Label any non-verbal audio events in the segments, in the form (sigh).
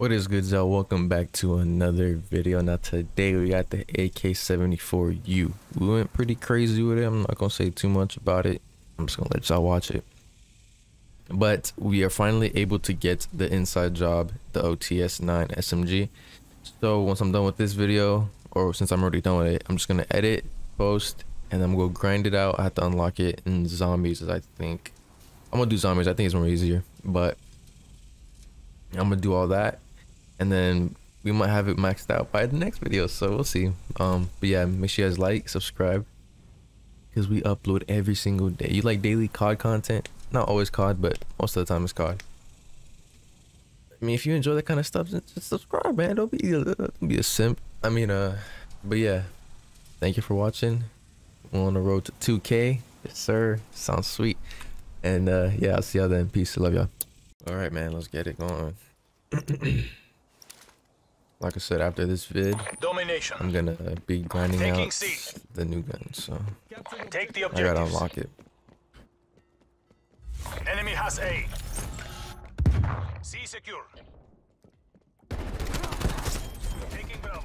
What is good, Zell? Welcome back to another video. Now today we got the AK-74U. We went pretty crazy with it. I'm not gonna say too much about it. I'm just gonna let y'all watch it. But we are finally able to get the inside job, the OTS-9 SMG. So once I'm done with this video, or since I'm already done with it, I'm just gonna edit, post, and I'm gonna grind it out. I have to unlock it in zombies, as I think. I'm gonna do zombies. I think it's more easier, but I'm gonna do all that and then we might have it maxed out by the next video so we'll see. Um but yeah make sure you guys like subscribe because we upload every single day. You like daily cod content? Not always cod but most of the time it's cod i mean if you enjoy that kind of stuff just subscribe man. Don't be a, don't be a simp. I mean uh but yeah. Thank you for watching. We're on the road to 2k yes sir. Sounds sweet. And uh yeah i'll see y'all then. Peace. Love y'all. All right man. Let's get it going (clears throat) like I said, after this vid, Domination. I'm gonna be grinding Taking out C. the new gun, so Take the I gotta unlock it. Enemy has A. C secure. Taking Bravo.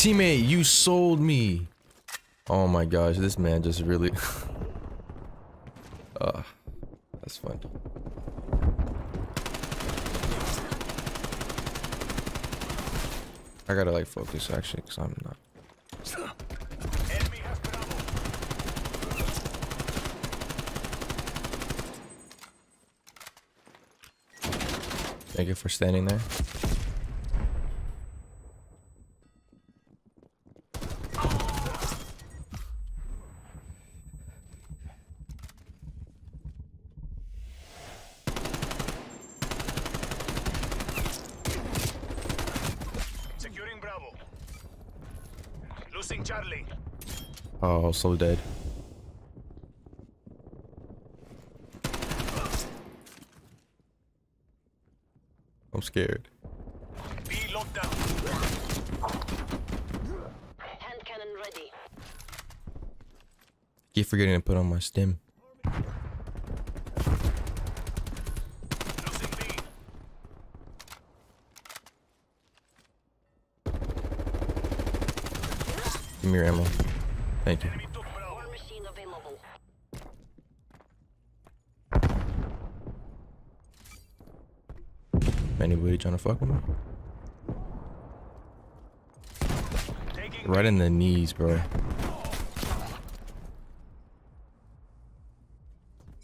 Teammate, you sold me. Oh my gosh, this man just really. uh, (laughs) that's fun. I gotta like focus actually, cause I'm not. Thank you for standing there. Securing Bravo. Losing Charlie. Oh, so dead. I'm scared. B locked down. Hand cannon ready. Keep forgetting to put on my stim. Me your ammo. Thank you. Anybody trying to fuck with me? Right in the knees, bro.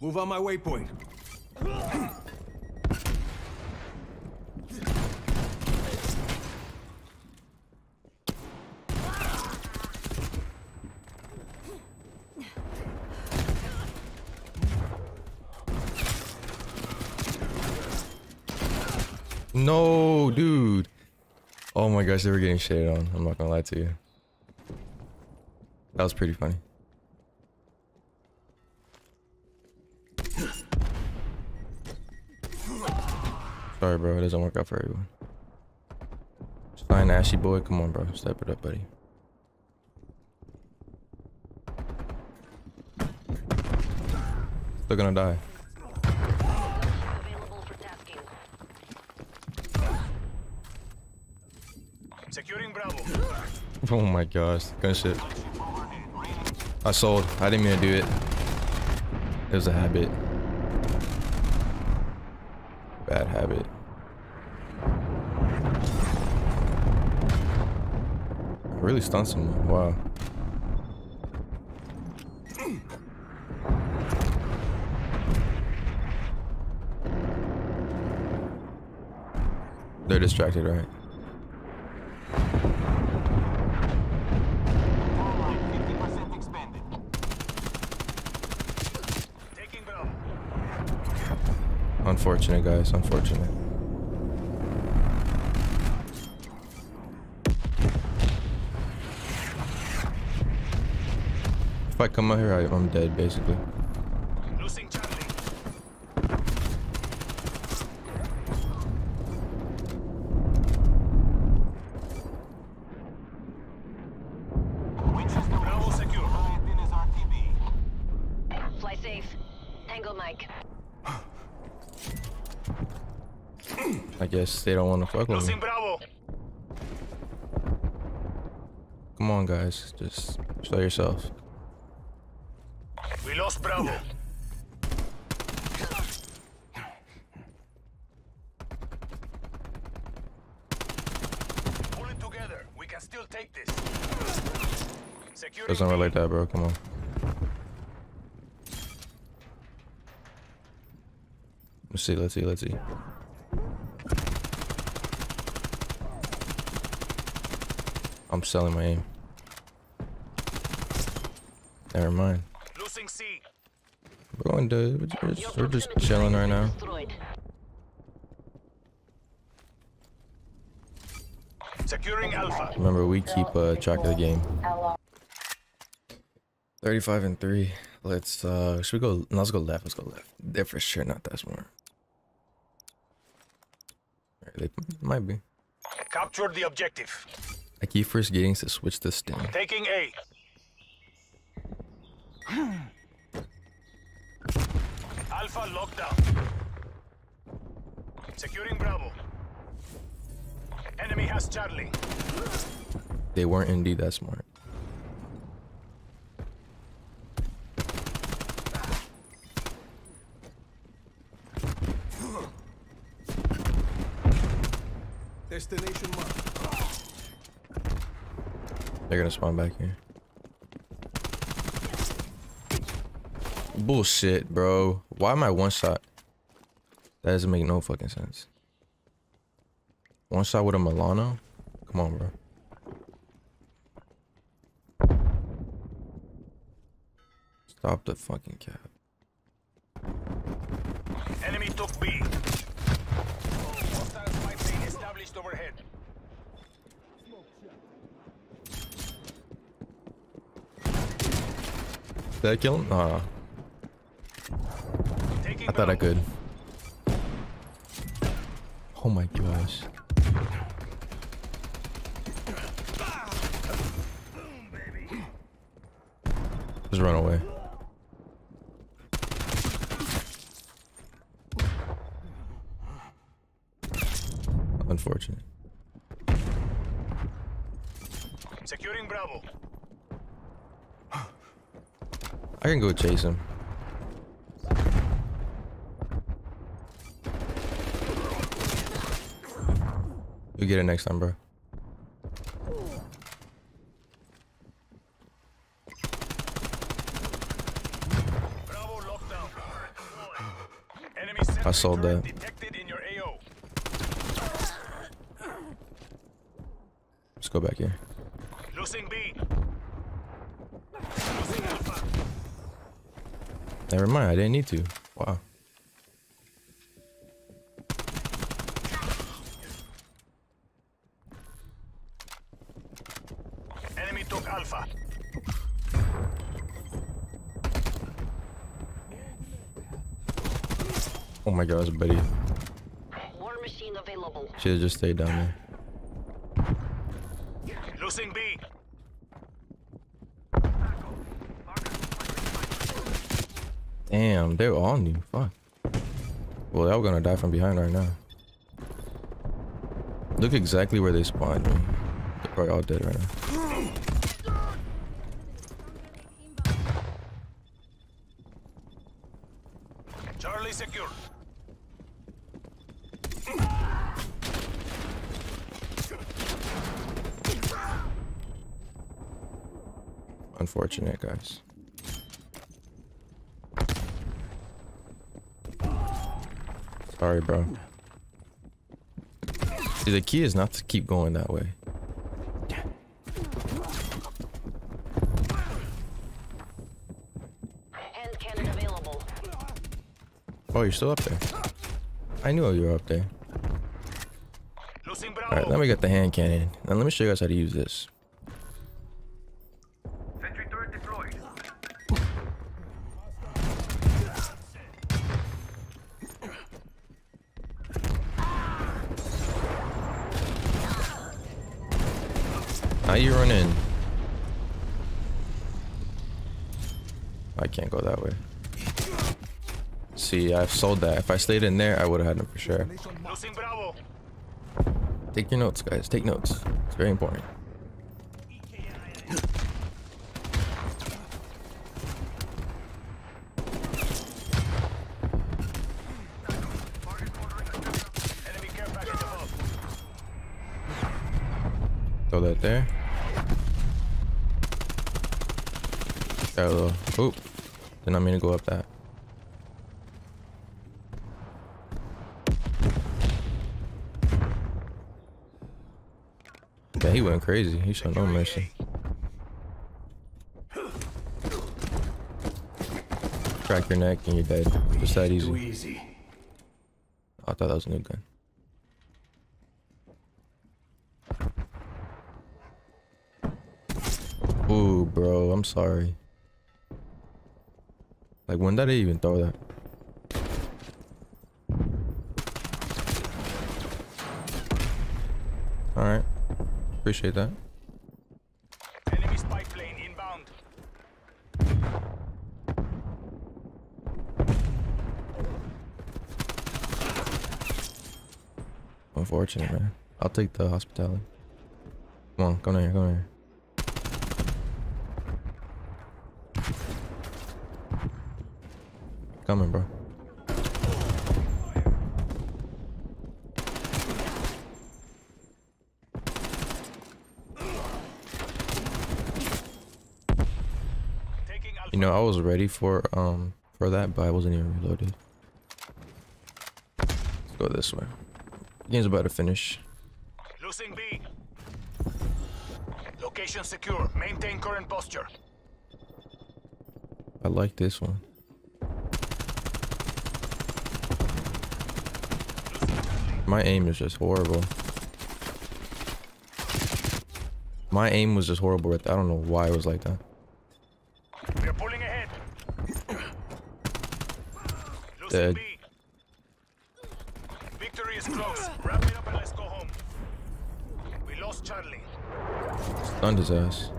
Move on my waypoint. (clears throat) No, dude. Oh my gosh, they were getting shaded on. I'm not gonna lie to you. That was pretty funny. Sorry, bro. It doesn't work out for everyone. It's fine, Ashy boy. Come on, bro. Step it up, buddy. Still gonna die. Securing Bravo. Oh my gosh, gunship. I sold. I didn't mean to do it. It was a habit. Bad habit. Really stunned someone. Wow. They're distracted, right? Taking Bravo. Unfortunate, guys. Unfortunate. If I come out here, I, I'm dead, basically. Losing Charlie. safe. Tango Mike. I guess they don't want to fuck with me. Come on, guys. Just show yourself. We lost Bravo. Pull it together. We can still take this. Doesn't like that, bro. Come on. Let's see. Let's see. Let's see. I'm selling my aim. Never mind. Losing C. We're going to. We're just, we're just chilling right now. Securing Alpha. Remember, we keep uh, track of the game. 35 and 3. Let's, uh, should we go? no, Let's go left. Let's go left. They're for sure not that smart. They might be. Capture the objective. I keep first getting to switch this thing. Taking A. (clears throat) Alpha lockdown. Securing Bravo. Enemy has Charlie. They weren't indeed that smart. Destination marked. They're gonna spawn back here. Bullshit, bro. Why am I one shot? That doesn't make no fucking sense. One shot with a Milano? Come on, bro. Stop the fucking cap. Enemy took B. Hostile spy plane established overhead. Did I kill him? I thought I could. Oh my gosh. Just run away. Unfortunate. Securing Bravo. I can go chase him. You get it next time, bro. Bravo lockdown. Enemy I sold that. detected in your AO. Let's go back here. Losing B. Losing Alpha. Never mind, I didn't need to. Wow. Enemy took Alpha. Oh my gosh, buddy. War machine available. Should have just stayed down there. Losing B. They're on you. Fuck. Well, they're gonna die from behind right now. Look exactly where they spawned me. They're probably all dead right now. Charlie secure. Unfortunate, guys. Sorry, bro. See, the key is not to keep going that way. Hand cannon available. Oh, you're still up there. I knew you were up there. All right, let me get the hand cannon. Now let me show you guys how to use this. You run in? I can't go that way. See, I've sold that. If I stayed in there, I would have had them for sure. Take your notes, guys. Take notes. It's very important. Enemy care package above. Throw that there. Oop. Did not mean to go up that. Yeah, he went crazy. He showed no mercy. Crack your neck and you're dead. Just that easy. I thought that was a new gun. Ooh, bro, I'm sorry. Like, when did I even throw that? Alright. Appreciate that. Enemy spy plane inbound. Unfortunate, man. I'll take the hospitality. Come on, come here, come here. Coming, bro. You know, I was ready for um for that, but I wasn't even reloaded. Let's go this way. Game's about to finish. Losing B. Location secure. Maintain current posture. I like this one. My aim is just horrible. My aim was just horrible. I don't know why it was like that. We are pulling ahead. (coughs) Dead. Victory is close. Wrap it up and let's go home. We lost Charlie. Stunned his ass.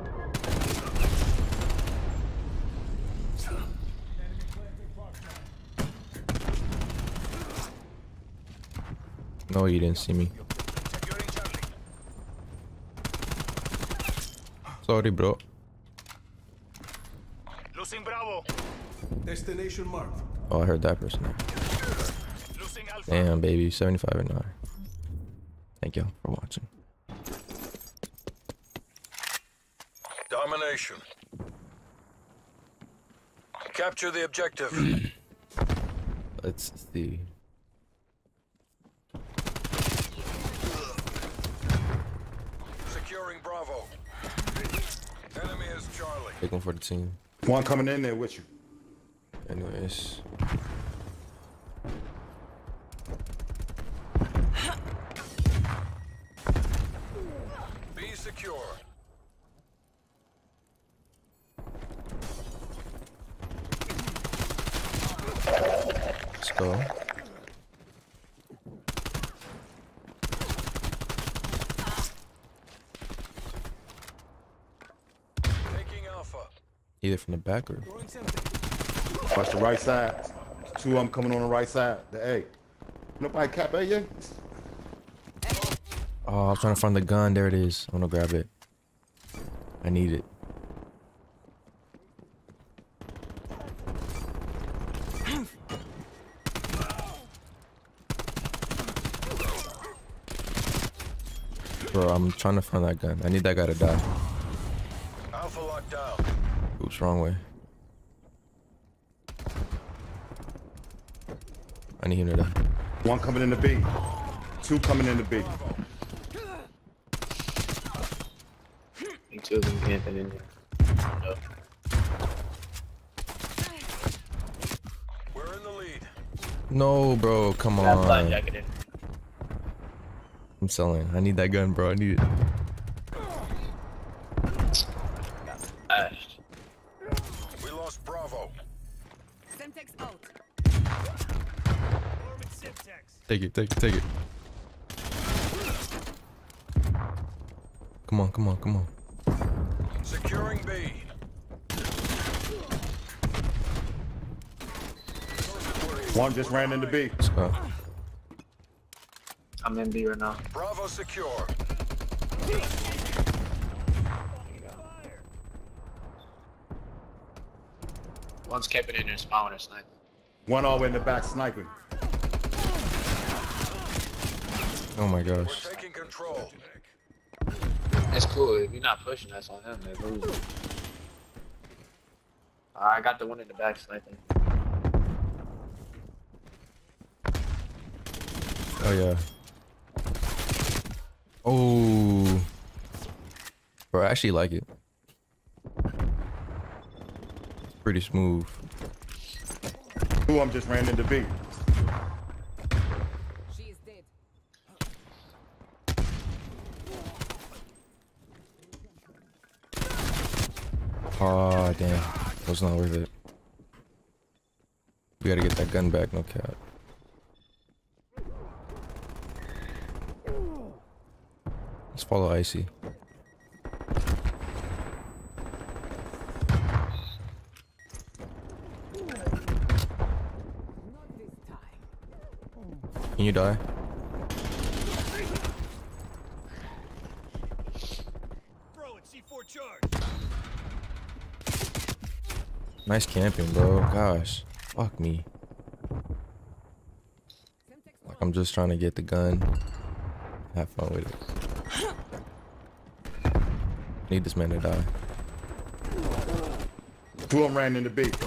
No, you didn't see me. Sorry, bro. Losing Bravo. Destination marked. Oh, I heard that person. there. Losing Alpha. Damn, baby. 75 and 9. Thank y'all for watching. Domination. Capture the objective. (clears throat) Let's see. Securing Bravo. Enemy is Charlie. Take one for the team. One coming in there with you. Anyways. Be secure. Let's go. Taking Alpha. Either from the back or. Watch the right side. Two of them coming on the right side. The A. Nobody cap A yet? Oh, I'm trying to find the gun. There it is. I'm gonna grab it. I need it. Bro, I'm trying to find that gun. I need that guy to die. Alpha locked down. Oops, wrong way. I need him to die. One coming in the B. Two coming in the B. Two of them camping in there. We're in the lead. No, bro, come on. I'm selling. I need that gun, bro. I need it. Bashed. We lost Bravo. Semtex out. Take it, take it, take it. Come on, come on, come on. Securing B. One just ran into B. Let's go. I'm in B right now. Bravo secure. One's camping in there, spawn or sniper. One all the way in the back sniping. Oh my We're gosh. taking control. It's cool. If you're not pushing, that's on him. They're ah, I got the one in the back sniping. Oh yeah. Oh. Bro, I actually like it. It's Pretty smooth. Two of them just ran into B. She is dead. Oh damn. Was not worth it. We gotta get that gun back, no cap. Let's follow Icy. Can you die? Nice camping, bro. Gosh. Fuck me. Like I'm just trying to get the gun. Have fun with it. Need this man to die. Two of them ran into B. (sighs)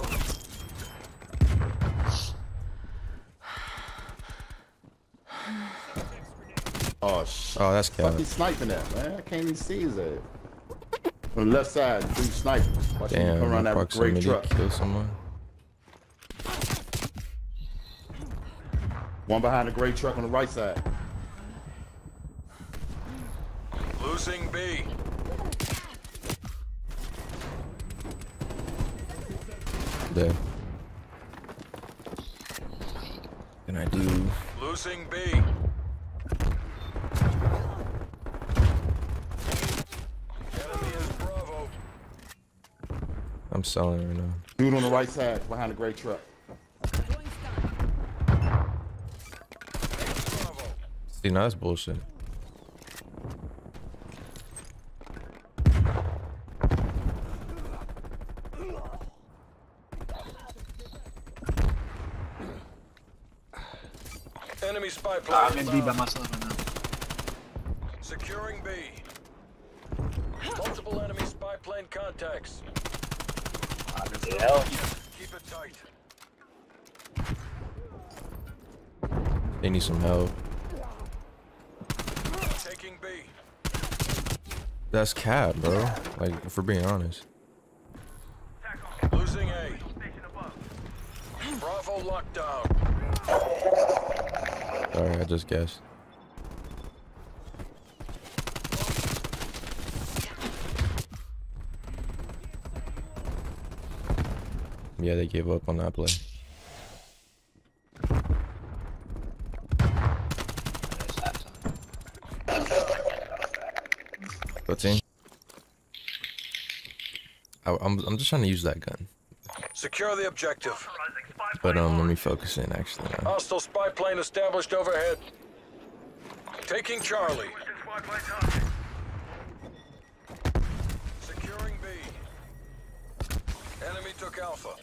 Oh shit. Oh, that's Fuck cap. sniping that, man. I can't even see his ass. On the left side, dude snipers. Watch him Damn, come around that great truck. kill someone. One behind the gray truck on the right side. Losing B. There. Can I do? Losing B. Enemy is Bravo. I'm selling right now. Dude on the right side behind the gray truck. throwing stun. Bravo. See, now that's bullshit. Enemy spy plane. Ah, I'm in B by myself right now. Securing B. Multiple enemy spy plane contacts. I'm in the L. Keep it tight. They need some help. Taking B. That's cap, bro. Like, if we're being honest. Losing A. Bravo locked down. Sorry, I just guessed. Yeah, they gave up on that play. Thirteen. I, I'm I'm just trying to use that gun, Secure the objective. but um, let me focus in actually. Now. Hostile spy plane established overhead. Taking Charlie. Securing B. Enemy took Alpha.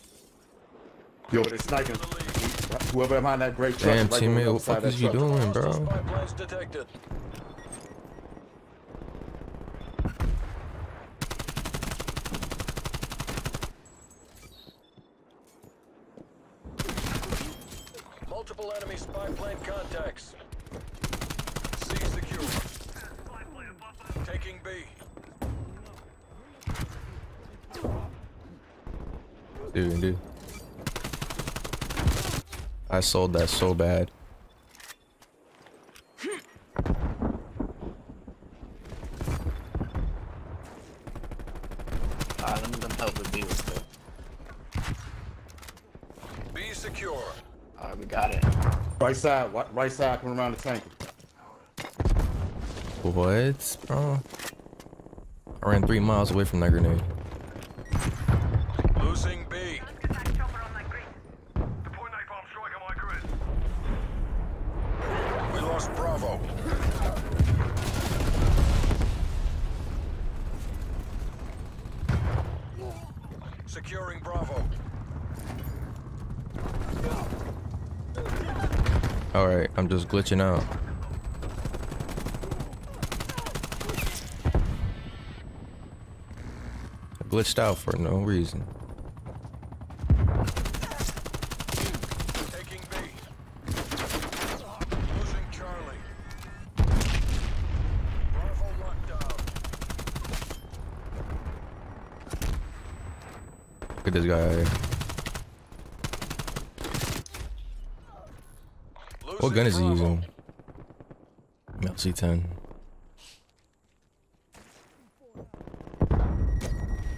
Yo, they sniping. The lead. Whoever behind that gray truck. Damn, right on teammate, what the fuck is that you truck. doing, bro? spy planes detected. Multiple enemy spy plane contacts. C secure. Taking B. Dude, dude. I sold that so bad. Alright, let me come help with B real quick. B secure. Alright, we got it. Right side, right side coming around the tank. What, bro? I ran three miles away from that grenade. Losing B. Deploy napalm strike on my grid. All right, I'm just glitching out. I glitched out for no reason. Taking B. Losing Charlie. Bravo locked down. Look at this guy. What gun is he using? LC10.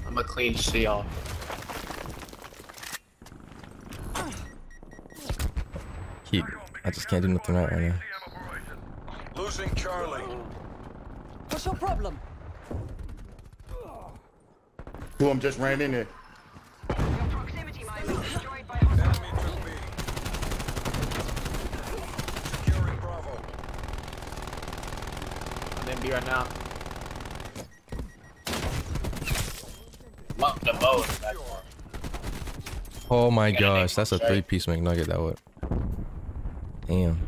I'm a clean C off. Keep. I just can't do nothing right right now. Losing Charlie. What's your problem? Two of them just ran in there. Proximity mine was destroyed by Enemy hostiles. to B. Securing Bravo. I'm B right now. Lock the bow. in the back. Oh my gosh, that's a three piece McNugget that would. Damn.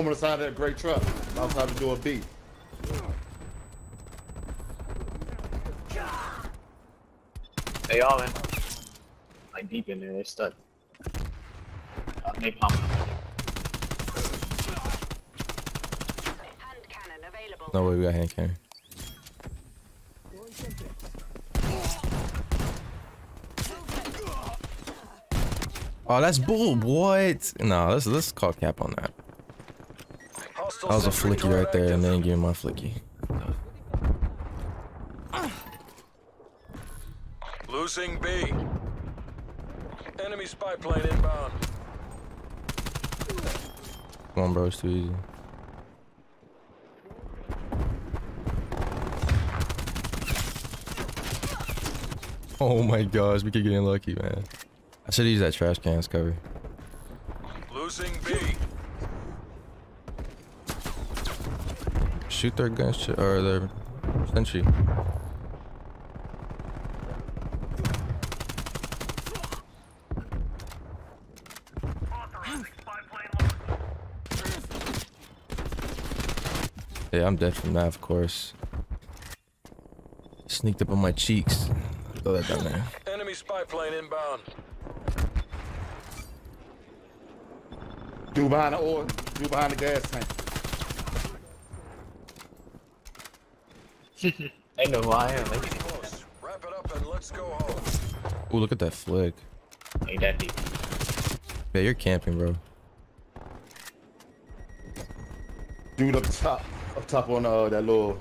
Two of them on the side of that great truck. Outside to do a beat. They all in. Like deep in there, they're stuck. Uh, they pump. Hand. No way we got hand cannon. Oh, that's bull. What? No, let's let's call cap on that. That was a flicky right there, and then give me my flicky. Losing B. Enemy spy plane inbound. Come on, bro, it's too easy. Oh my gosh, we keep getting lucky, man. I should use that trash can as cover. Losing B. Shoot their guns or their sentry. Yeah, I'm dead from that, of course. Sneaked up on my cheeks. Throw that down there. Enemy spy plane inbound. Dude behind the oil. Dude behind the gas tank. They know who I am. They Close. Wrap it up and let's go home. Ooh, look at that flick. ain't that deep. Yeah, you're camping, bro. Dude up top. Up top on uh, that little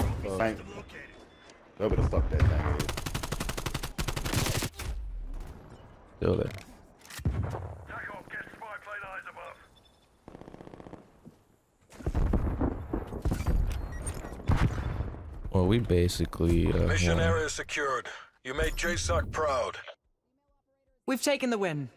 uh, tank. Whatever the fuck that thing is. Still there. TACOM, get spy plane eyes above. Well, we basically uh, Mission area secured. You made JSOC proud. We've taken the win.